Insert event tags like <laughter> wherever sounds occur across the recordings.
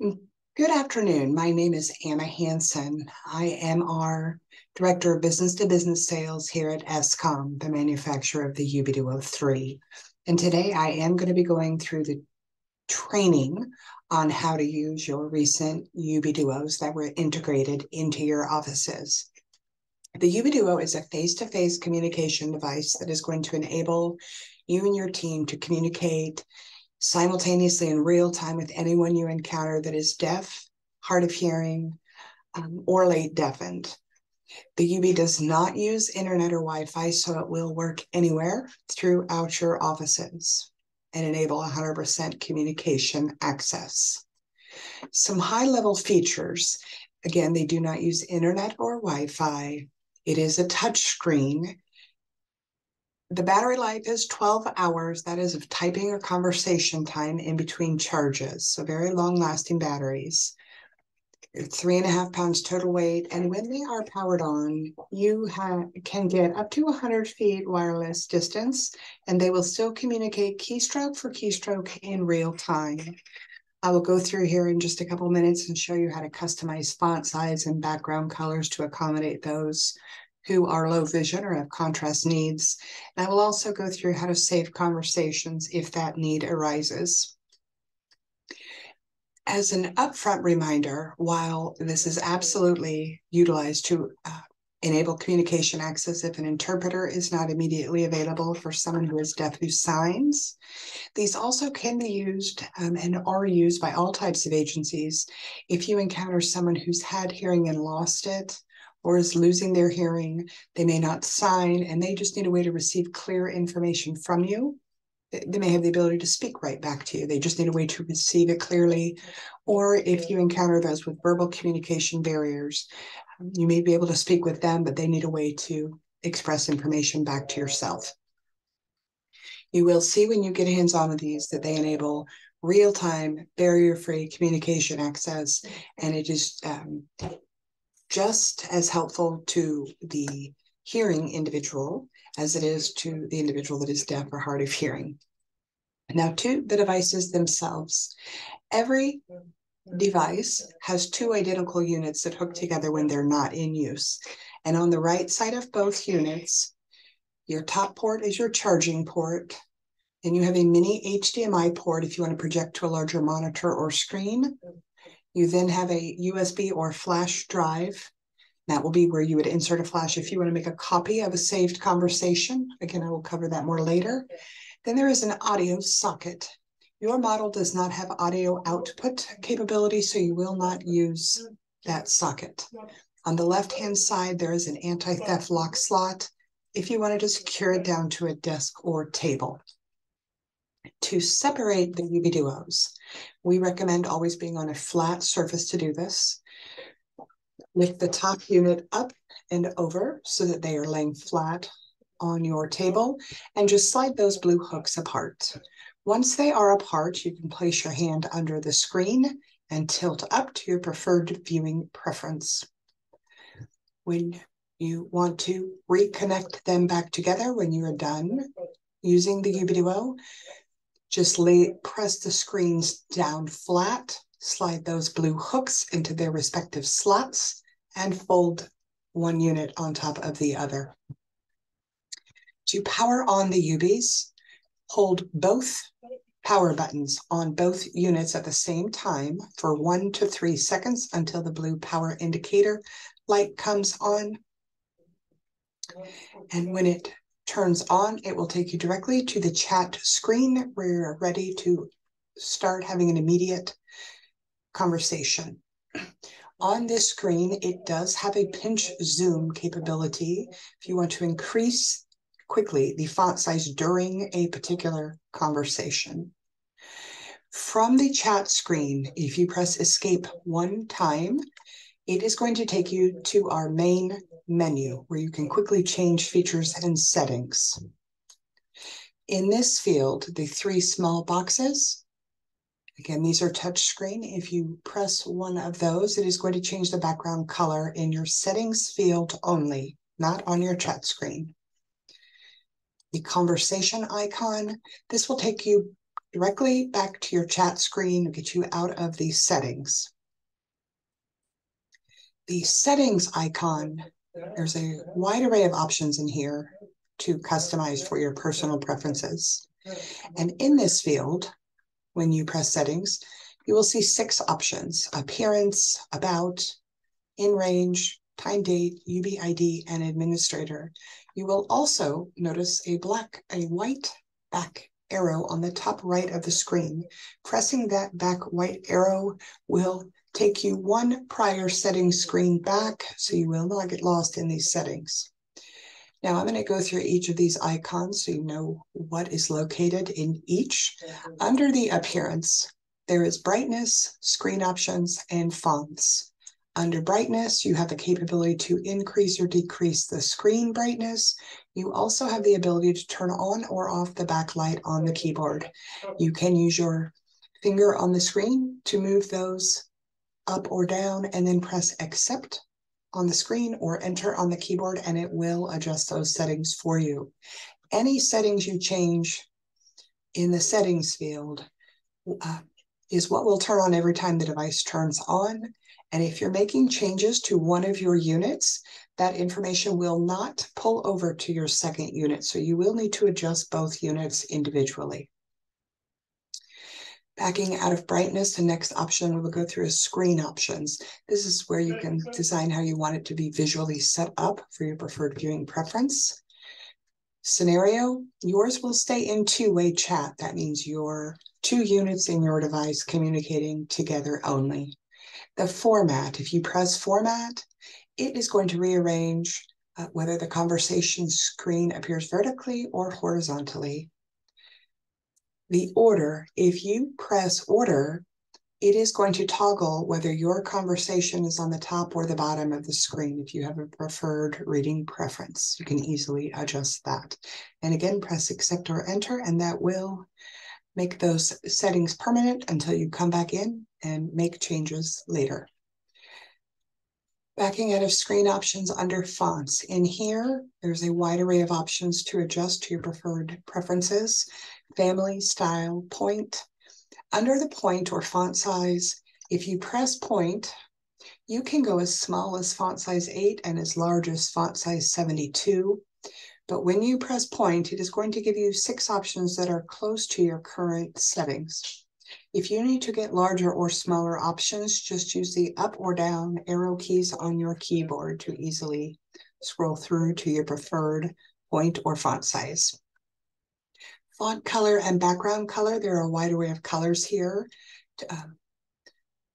Mm, good afternoon. My name is Anna Hanson. I am our Director of Business to Business Sales here at sComm, the manufacturer of the UB 3. And today I am going to be going through the training on how to use your recent UB that were integrated into your offices. The UB oh is a face-to-face communication device that is going to enable you and your team to communicate simultaneously in real time with anyone you encounter that is deaf, hard of hearing, um, or late deafened. The UB does not use internet or Wi Fi, so it will work anywhere throughout your offices and enable 100% communication access. Some high level features again, they do not use internet or Wi Fi. It is a touch screen the battery life is 12 hours. That is of typing or conversation time in between charges. So very long lasting batteries. Three and a half pounds total weight. And when they are powered on, you can get up to 100 feet wireless distance, and they will still communicate keystroke for keystroke in real time. I will go through here in just a couple minutes and show you how to customize font size and background colors to accommodate those who are low vision or have contrast needs. And I will also go through how to save conversations if that need arises. As an upfront reminder, while this is absolutely utilized to uh, enable communication access if an interpreter is not immediately available for someone who is deaf who signs. These also can be used um, and are used by all types of agencies if you encounter someone who's had hearing and lost it, or is losing their hearing. They may not sign and they just need a way to receive clear information from you. They may have the ability to speak right back to you. They just need a way to receive it clearly. Or if you encounter those with verbal communication barriers, you may be able to speak with them, but they need a way to express information back to yourself. You will see when you get hands on with these that they enable real time, barrier free communication access. And it is um, just as helpful to the hearing individual as it is to the individual that is deaf or hard of hearing. Now, to the devices themselves, every device has two identical units that hook together when they're not in use. And on the right side of both units, your top port is your charging port. and you have a mini HDMI port if you want to project to a larger monitor or screen. You then have a USB or flash drive. That will be where you would insert a flash if you want to make a copy of a saved conversation. Again, I will cover that more later. Then there is an audio socket. Your model does not have audio output capability, so you will not use that socket. On the left-hand side, there is an anti-theft lock slot if you wanted to just secure it down to a desk or table to separate the UbiDuos. We recommend always being on a flat surface to do this. Lift the top unit up and over so that they are laying flat on your table and just slide those blue hooks apart. Once they are apart, you can place your hand under the screen and tilt up to your preferred viewing preference. When you want to reconnect them back together when you are done using the UbiDuo, just lay, press the screens down flat, slide those blue hooks into their respective slots, and fold one unit on top of the other. To power on the UBs, hold both power buttons on both units at the same time for one to three seconds until the blue power indicator light comes on. And when it turns on, it will take you directly to the chat screen where you're ready to start having an immediate conversation. On this screen, it does have a pinch zoom capability if you want to increase quickly the font size during a particular conversation. From the chat screen, if you press escape one time, it is going to take you to our main menu where you can quickly change features and settings. In this field, the three small boxes, again, these are touchscreen. If you press one of those, it is going to change the background color in your settings field only, not on your chat screen. The conversation icon, this will take you directly back to your chat screen, get you out of the settings. The settings icon, there's a wide array of options in here to customize for your personal preferences. And in this field, when you press settings, you will see six options, appearance, about, in range, time date, UBID, and administrator. You will also notice a black, a white back arrow on the top right of the screen. Pressing that back white arrow will take you one prior setting screen back, so you will not get lost in these settings. Now I'm going to go through each of these icons so you know what is located in each. Mm-hmm. Under the appearance, there is brightness, screen options, and fonts. Under brightness, you have the capability to increase or decrease the screen brightness. You also have the ability to turn on or off the backlight on the keyboard. You can use your finger on the screen to move those up or down and then press accept on the screen or enter on the keyboard and it will adjust those settings for you. Any settings you change in the settings field uh, is what will turn on every time the device turns on. And if you're making changes to one of your units, that information will not pull over to your second unit. So you will need to adjust both units individually. Backing out of brightness, the next option we will go through is screen options. This is where you can design how you want it to be visually set up for your preferred viewing preference. Scenario, yours will stay in two-way chat. That means your two units in your device communicating together only. The format, if you press format, it is going to rearrange uh, whether the conversation screen appears vertically or horizontally the order, if you press order, it is going to toggle whether your conversation is on the top or the bottom of the screen. If you have a preferred reading preference, you can easily adjust that. And again, press accept or enter, and that will make those settings permanent until you come back in and make changes later. Backing out of screen options under fonts. In here, there's a wide array of options to adjust to your preferred preferences family, style, point. Under the point or font size, if you press point, you can go as small as font size 8 and as large as font size 72. But when you press point, it is going to give you six options that are close to your current settings. If you need to get larger or smaller options, just use the up or down arrow keys on your keyboard to easily scroll through to your preferred point or font size font color and background color. There are a wide array of colors here to, um,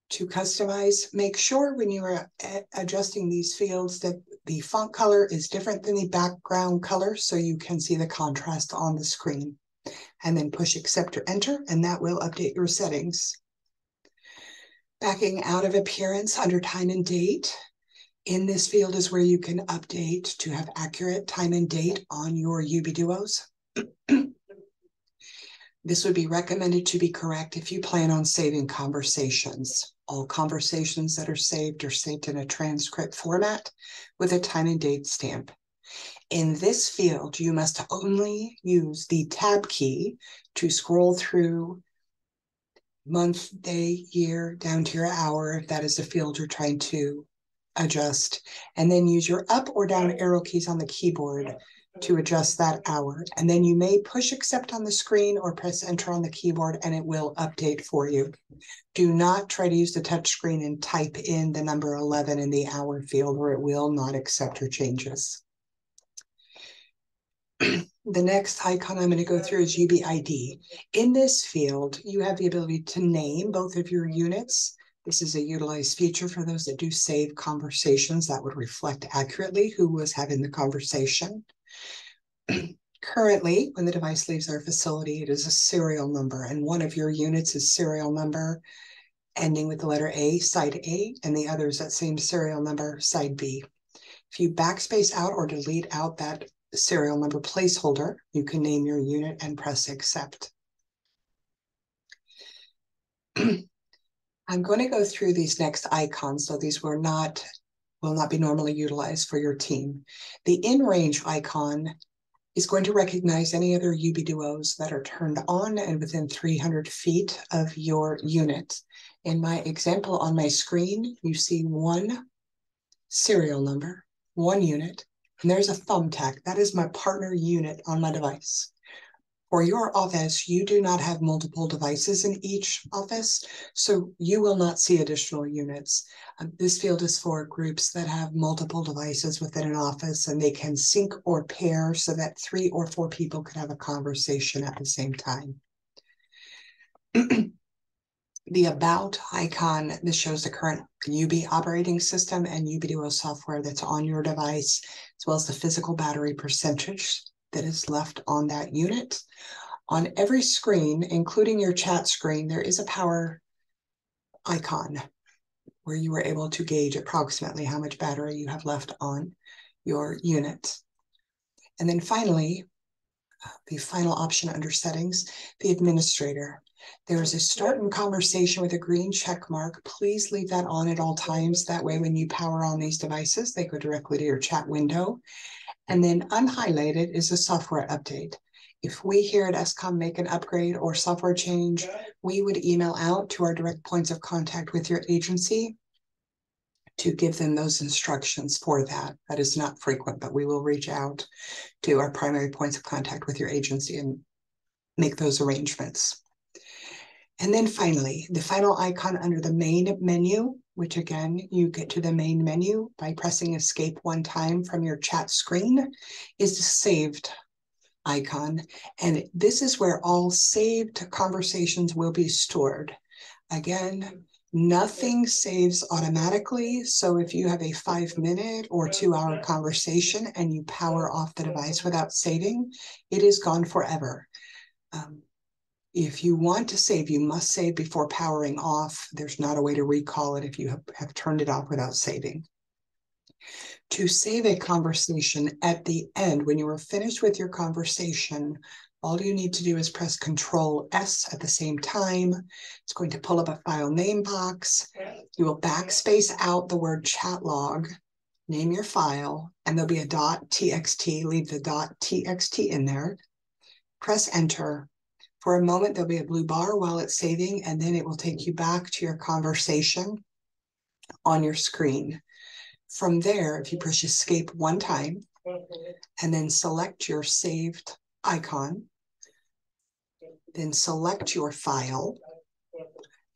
to customize. Make sure when you are adjusting these fields that the font color is different than the background color so you can see the contrast on the screen. And then push accept or enter and that will update your settings. Backing out of appearance under time and date. In this field is where you can update to have accurate time and date on your UbiDuos. <clears throat> This would be recommended to be correct if you plan on saving conversations. All conversations that are saved are saved in a transcript format with a time and date stamp. In this field, you must only use the tab key to scroll through month, day, year, down to your hour, if that is the field you're trying to adjust, and then use your up or down arrow keys on the keyboard to adjust that hour. And then you may push accept on the screen or press enter on the keyboard and it will update for you. Do not try to use the touch screen and type in the number 11 in the hour field or it will not accept your changes. the next icon I'm going to go through is UBID. In this field, you have the ability to name both of your units. This is a utilized feature for those that do save conversations that would reflect accurately who was having the conversation. Currently, when the device leaves our facility, it is a serial number, and one of your units is serial number ending with the letter A, side A, and the other is that same serial number, side B. If you backspace out or delete out that serial number placeholder, you can name your unit and press accept. <clears throat> I'm going to go through these next icons. So these were not will not be normally utilized for your team. The in range icon is going to recognize any other UbiDuos that are turned on and within 300 feet of your unit. In my example on my screen, you see one serial number, one unit, and there's a thumbtack. That is my partner unit on my device. For your office, you do not have multiple devices in each office, so you will not see additional units. Um, this field is for groups that have multiple devices within an office and they can sync or pair so that three or four people could have a conversation at the same time. <clears throat> the About icon, this shows the current UB operating system and UbiDuo software that's on your device, as well as the physical battery percentage that is left on that unit. On every screen, including your chat screen, there is a power icon where you are able to gauge approximately how much battery you have left on your unit. And then finally, the final option under settings, the administrator. There is a start in conversation with a green check mark. Please leave that on at all times. That way, when you power on these devices, they go directly to your chat window. And then unhighlighted is a software update. If we here at sComm make an upgrade or software change, we would email out to our direct points of contact with your agency to give them those instructions for that. That is not frequent, but we will reach out to our primary points of contact with your agency and make those arrangements. And then finally, the final icon under the main menu which again, you get to the main menu by pressing escape one time from your chat screen, is the saved icon. And this is where all saved conversations will be stored. Again, nothing saves automatically. So if you have a five minute or two hour conversation and you power off the device without saving, it is gone forever. Um, if you want to save, you must save before powering off. There's not a way to recall it if you have, have turned it off without saving. To save a conversation at the end, when you are finished with your conversation, all you need to do is press Control S at the same time. It's going to pull up a file name box. You will backspace out the word chat log, name your file, and there'll be a dot .txt. Leave the dot .txt in there. Press Enter for a moment, there'll be a blue bar while it's saving, and then it will take mm. you back to your conversation on your screen. From there, if you push escape one time mm-hmm. and then select your saved icon, then select your file.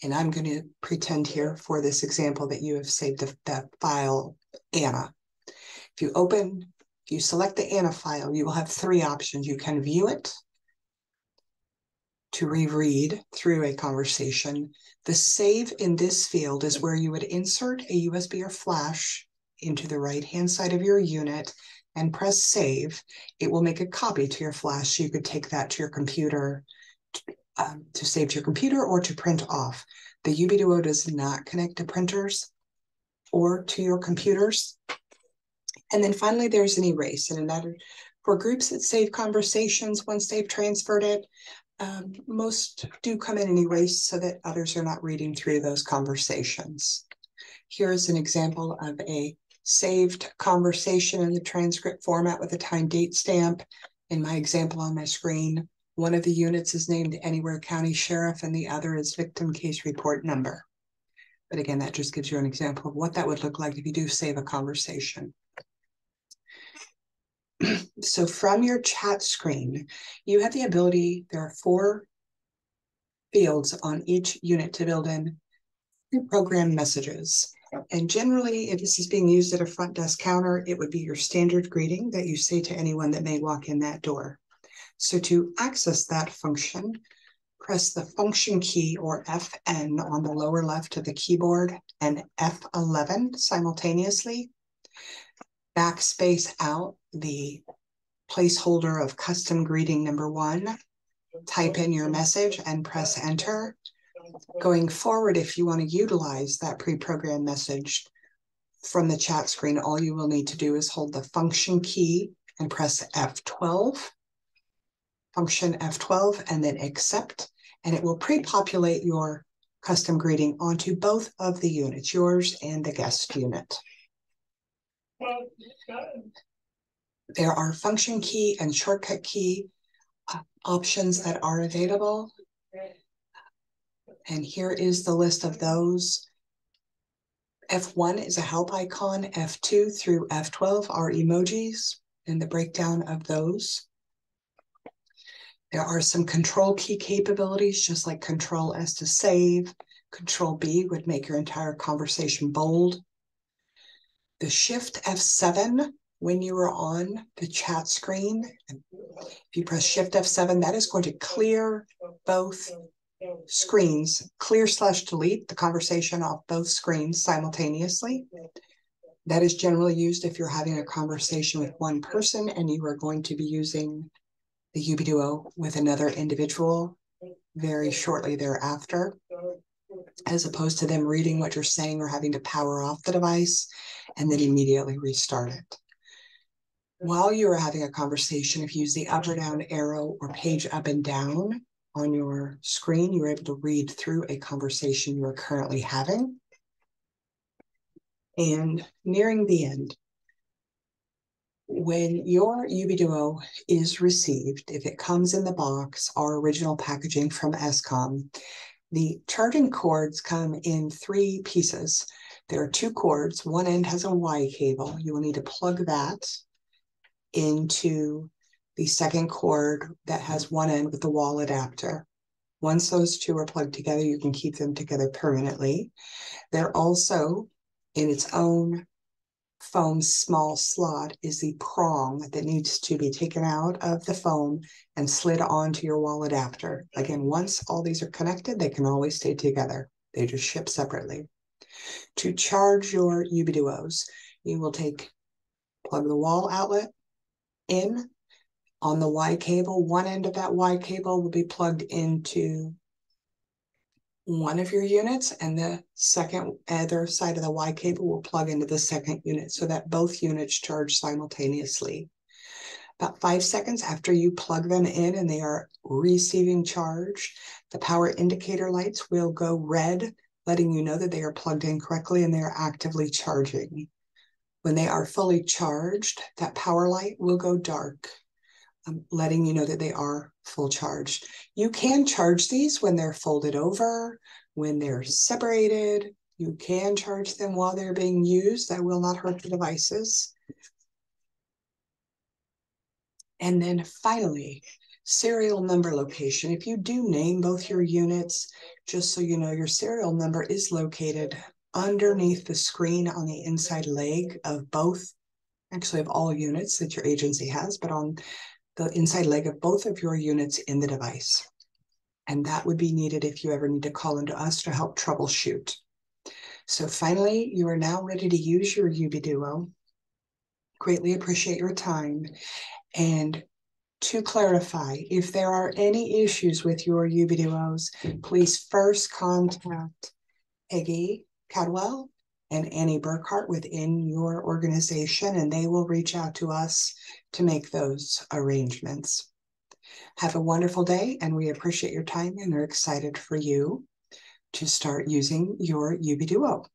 And I'm going to pretend here for this example that you have saved the, that file Anna. If you open, if you select the Anna file, you will have three options. You can view it, to reread through a conversation. The save in this field is where you would insert a USB or flash into the right hand side of your unit and press save. It will make a copy to your flash. You could take that to your computer um, to save to your computer or to print off. The UbiDuo does not connect to printers or to your computers. And then finally, there's an erase. And another for groups that save conversations once they've transferred it, um, most do come in erase so that others are not reading through those conversations. Here is an example of a saved conversation in the transcript format with a time date stamp. In my example on my screen, one of the units is named Anywhere County Sheriff and the other is Victim Case Report Number. But again, that just gives you an example of what that would look like if you do save a conversation. <clears throat> so from your chat screen, you have the ability, there are four fields on each unit to build in pre-programmed messages. And generally, if this is being used at a front desk counter, it would be your standard greeting that you say to anyone that may walk in that door. So to access that function, press the function key or FN on the lower left of the keyboard and F11 simultaneously backspace out the placeholder of custom greeting number one, type in your message and press enter. Going forward, if you want to utilize that pre-programmed message from the chat screen, all you will need to do is hold the function key and press F12, function F12, and then accept, and it will pre-populate your custom greeting onto both of the units, yours and the guest unit. There are function key and shortcut key uh, options that are available. And here is the list of those. F1 is a help icon, F2 through F12 are emojis and the breakdown of those. There are some control key capabilities, just like control S to save. Control B would make your entire conversation bold. The shift F7 when you are on the chat screen, if you press shift F7, that is going to clear both screens, clear slash delete the conversation off both screens simultaneously. That is generally used if you're having a conversation with one person and you are going to be using the UbiDuo with another individual very shortly thereafter, as opposed to them reading what you're saying or having to power off the device and then immediately restart it. While you are having a conversation, if you use the up or down arrow or page up and down on your screen, you're able to read through a conversation you're currently having. And nearing the end, when your UbiDuo is received, if it comes in the box, our original packaging from sComm, the charging cords come in three pieces. There are two cords. One end has a Y cable. You will need to plug that into the second cord that has one end with the wall adapter. Once those two are plugged together, you can keep them together permanently. They're also in its own foam small slot is the prong that needs to be taken out of the foam and slid onto your wall adapter. Again, once all these are connected, they can always stay together. They just ship separately. To charge your UbiDuos, you will take, plug the wall outlet in on the Y cable. One end of that Y cable will be plugged into one of your units and the second other side of the Y cable will plug into the second unit so that both units charge simultaneously. About five seconds after you plug them in and they are receiving charge, the power indicator lights will go red, letting you know that they are plugged in correctly and they are actively charging. When they are fully charged, that power light will go dark um, letting you know that they are full charged. You can charge these when they're folded over, when they're separated. You can charge them while they're being used. That will not hurt the devices. And then finally, serial number location. If you do name both your units, just so you know, your serial number is located underneath the screen on the inside leg of both, actually of all units that your agency has, but on the inside leg of both of your units in the device. And that would be needed if you ever need to call into us to help troubleshoot. So finally, you are now ready to use your UbiDuo. Greatly appreciate your time. And to clarify, if there are any issues with your UbiDuos, please first contact Peggy Cadwell and Annie Burkhart within your organization, and they will reach out to us to make those arrangements. Have a wonderful day, and we appreciate your time and are excited for you to start using your UbiDuo.